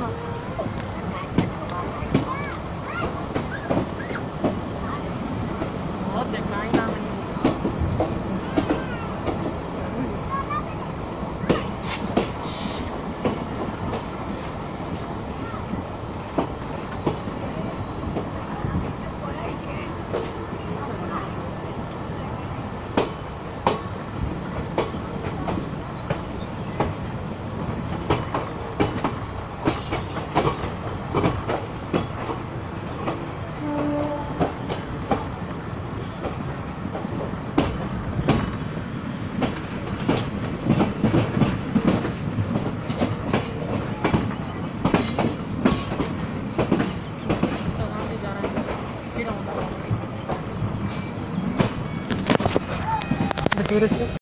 好 The food is here.